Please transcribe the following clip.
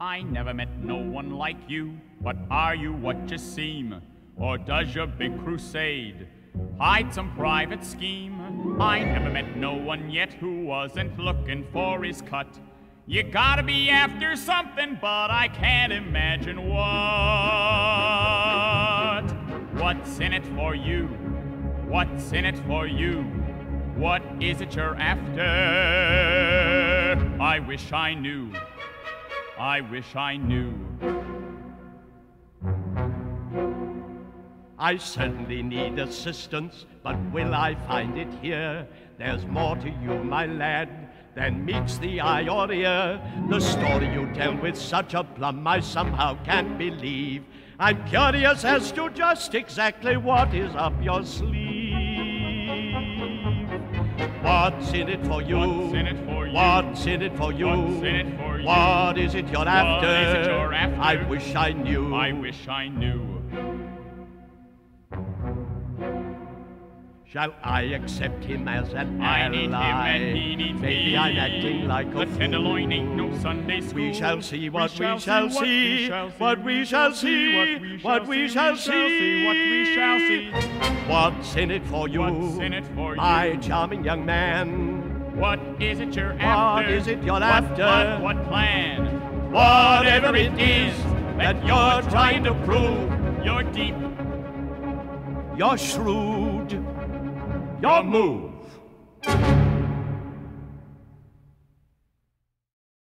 I never met no one like you, but are you what you seem? Or does your big crusade hide some private scheme? I never met no one yet who wasn't looking for his cut. You gotta be after something, but I can't imagine what. What's in it for you? What's in it for you? What is it you're after? I wish I knew. I wish I knew. I certainly need assistance, but will I find it here? There's more to you, my lad, than meets the eye or ear. The story you tell with such a plum I somehow can't believe. I'm curious as to just exactly what is up your sleeve. What's in it for you? What's in it for you? What's in it for you? What's in it for you? What is it you're after? What is it you're after? I wish I knew. I wish I knew. Shall I accept him as an I ally? need him and he needs Maybe me. I'm acting like a The fool. Tenderloin ain't no Sunday school. We shall see what we shall shall what we see, shall see, what we shall see, what we shall see, what we shall see. What's in it for you? What's in it for you? My charming young man. What is it you're after? What is it you're What- after? What, what plan? Whatever it is that you're trying to prove, You're deep. you're shrewd, your move.